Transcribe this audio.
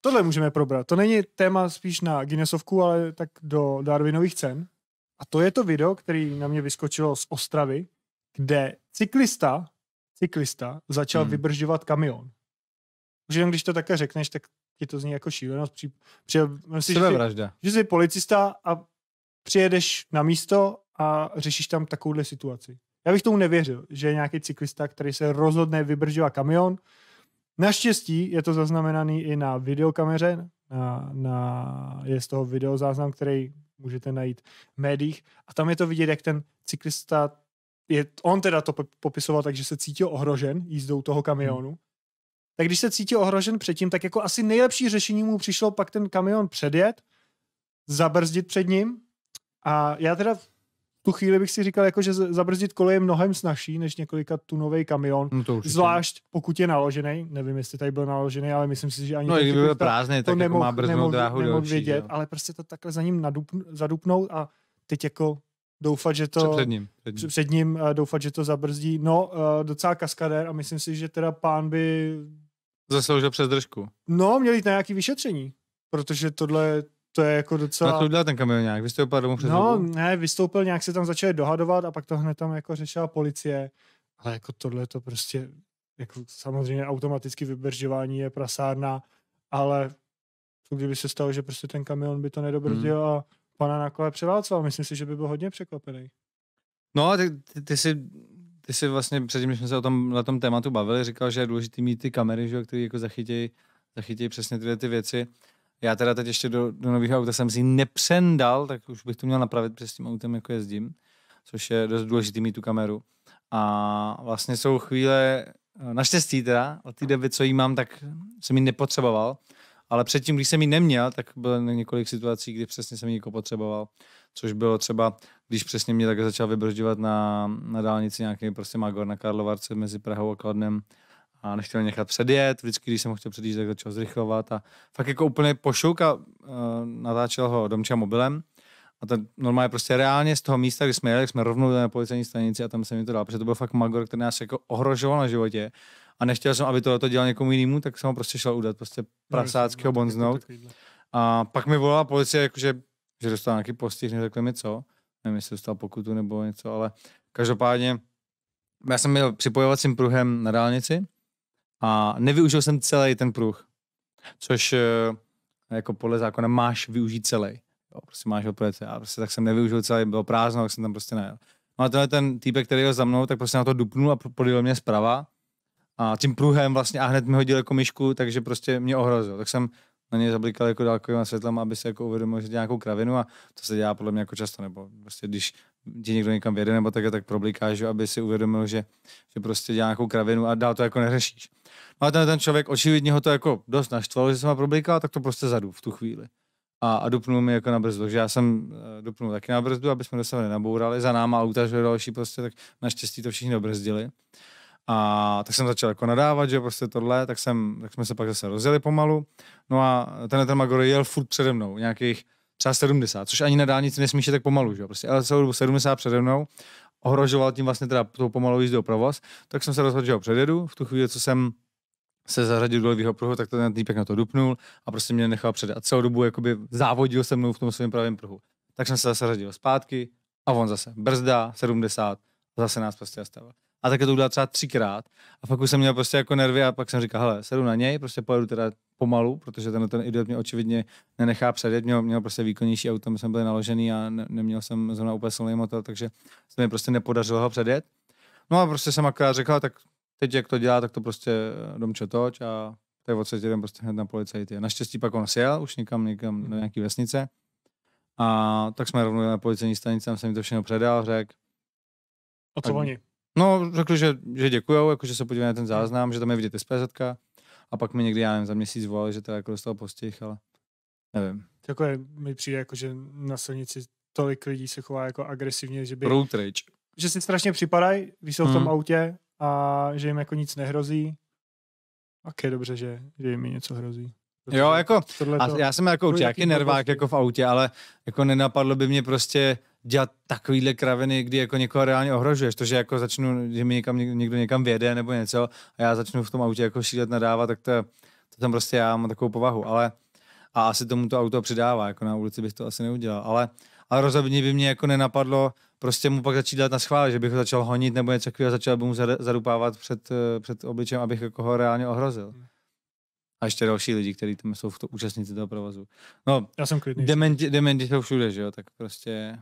tohle můžeme probrat. To není téma spíš na Guinnessovku, ale tak do Darwinových cen. A to je to video, který na mě vyskočilo z Ostravy, kde cyklista, cyklista začal hmm. vybržďovat kamion. Už jenom když to také řekneš, tak ti to zní jako šílenost. Při, při, si, že, jsi, že jsi policista a přijedeš na místo a řešíš tam takovouhle situaci. Já bych tomu nevěřil, že je nějaký cyklista, který se rozhodne vybržďovat kamion. Naštěstí je to zaznamenaný i na videokameře, na, na, je z toho videozáznam, který můžete najít v médiích a tam je to vidět, jak ten cyklista je, on teda to popisoval tak, že se cítil ohrožen jízdou toho kamionu. Hmm. Tak když se cítil ohrožen předtím, tak jako asi nejlepší řešení mu přišlo pak ten kamion předjet, zabrzdit před ním a já teda tu chvíli bych si říkal, jako, že zabrzdit kolo je mnohem snažší než několika tunový kamion. No to zvlášť pokud je naložený. Nevím, jestli tady byl naložený, ale myslím si, že ani no, kdyby byl prázdný, tak nemohl, jako má nemohl, dráhu nemohl vědět, ale prostě to takhle za ním nadup, zadupnout a teď jako doufat, že to před ním, před ním. Před ním uh, doufat, že to zabrzdí. No, uh, docela kaskadér a myslím si, že teda pán by... Zase už přes držku. No, měl jít na nějaký vyšetření, protože tohle to je jako docela... No to udělal ten kamion nějak, vystoupil domů přes No, dobu? ne, vystoupil nějak, se tam začali dohadovat a pak to hned tam jako řešila policie. Ale jako tohle to prostě, jako samozřejmě automaticky vybržďování je prasárna, ale co kdyby se stalo, že prostě ten kamion by to nedobrzdil hmm. a pana na kole převálcoval. Myslím si, že by byl hodně překvapený. No, ty, ty, ty si ty si vlastně předtím, když jsme se o tom, na tom tématu bavili, říkal, že je důležité mít ty kamery, že, které jako zachytějí zachytěj přesně tyhle ty věci. Já teda teď ještě do, do nového auta jsem si nepřendal, tak už bych to měl napravit přes tím autem, jako jezdím, což je dost důležité mít tu kameru. A vlastně jsou chvíle, naštěstí teda, od té doby, co jí mám, tak jsem ji nepotřeboval, ale předtím, když jsem ji neměl, tak bylo několik situací, kdy přesně jsem ji jako potřeboval, což bylo třeba, když přesně mě tak začal vybržďovat na, na dálnici nějaký prostě Magor na Karlovarce mezi Prahou a Kladnem, a nechtěl nechat předjet, vždycky, když jsem ho chtěl předjet, tak začal zrychlovat a fakt jako úplně pošuk a uh, natáčel ho domča mobilem. A to normálně prostě reálně z toho místa, kde jsme jeli, jsme rovnou na policejní stanici a tam jsem mi to dal, protože to byl fakt magor, který nás jako ohrožoval na životě. A nechtěl jsem, aby to, to dělal někomu jinému, tak jsem ho prostě šel udat, prostě prasáckého bonznout. A pak mi volala policie, jakože, že dostal nějaký postih, neřekli mi co, nevím, jestli dostal pokutu nebo něco, ale každopádně já jsem měl připojovacím pruhem na dálnici a nevyužil jsem celý ten pruh, což eh, jako podle zákona máš využít celý. Jo, prostě máš ho projet. Já prostě tak jsem nevyužil celý, bylo prázdno, tak jsem tam prostě nejel. No a tenhle ten týpek, který byl za mnou, tak prostě na to dupnul a podíval mě zprava a tím pruhem vlastně a hned mi hodil jako myšku, takže prostě mě ohrozil. Tak jsem na něj zablikal jako dálkovým světlem, aby se jako uvědomil, že dělá nějakou kravinu a to se dělá podle mě jako často, nebo prostě když ti někdo někam vede nebo tak, tak problikáš, aby si uvědomil, že, že prostě dělá nějakou kravinu a dál to jako neřešíš. No a ten, ten člověk očividně ho to jako dost naštvalo, že jsem ho problikal, tak to prostě zadu v tu chvíli. A, a dupnul mi jako na brzdu, takže já jsem uh, dupnul taky na brzdu, aby jsme do sebe nenabourali, za náma auta, že další prostě, tak naštěstí to všichni dobrzdili. A tak jsem začal jako nadávat, že prostě tohle, tak, jsem, tak jsme se pak zase rozjeli pomalu. No a ten, ten Magor jel furt přede mnou, nějakých třeba 70, což ani na dálnici nesmíš tak pomalu, že prostě, ale celou dobu 70 přede mnou, ohrožoval tím vlastně teda tou pomalou jízdou provoz, tak jsem se rozhodl, že ho předjedu, v tu chvíli, co jsem se zařadil do levého pruhu, tak ten týpek na to dupnul a prostě mě nechal předjet. A celou dobu jakoby závodil se mnou v tom svém pravém pruhu. Tak jsem se zase zařadil zpátky a on zase brzda 70 a zase nás prostě zastavil. A také to udělal třeba třikrát. A pak už jsem měl prostě jako nervy a pak jsem říkal, hele, sedu na něj, prostě pojedu teda pomalu, protože ten, ten idiot mě očividně nenechá předjet, měl, měl prostě výkonnější auto, my jsme byli naložený a ne, neměl jsem zrovna úplně silný motor, takže se mi prostě nepodařilo ho předjet. No a prostě jsem akorát řekl, tak teď jak to dělá, tak to prostě domčo toč a to je den prostě hned na policajty. Naštěstí pak on sjel už někam, někam do nějaký vesnice a tak jsme rovnou na policejní stanici, tam jsem mi to všechno předal, řekl. A co oni? No, řekli, že, že děkujou, jako, že se podívají na ten záznam, že tam je vidět SPZ. A pak mi někdy, já nevím, za měsíc volali, že to jako dostal postih, ale nevím. Takové mi přijde, jako, že na silnici tolik lidí se chová jako agresivně, že by... Road rage. Že si strašně připadají, když jsou v tom hmm. autě a že jim jako nic nehrozí. Ok, je dobře, že, že jim něco hrozí. Protože jo, jako, a já jsem jako určitě jaký nervák jako v autě, ale jako nenapadlo by mě prostě dělat takovýhle kraviny, kdy jako někoho reálně ohrožuješ. To, že jako začnu, že mi někam, někdo někam věde nebo něco a já začnu v tom autě jako šílet nadávat, tak to, to jsem prostě já mám takovou povahu, ale a asi tomu to auto přidává, jako na ulici bych to asi neudělal, ale, ale rozhodně by mě jako nenapadlo prostě mu pak začít dát na schvál, že bych ho začal honit nebo něco takového, začal by mu zadupávat před, před obličem, abych jako ho reálně ohrozil. Hmm. A ještě další lidi, kteří tam jsou v to, účastníci toho provozu. No, já jsem klidný. Dementi, dementi jsou všude, že jo, tak prostě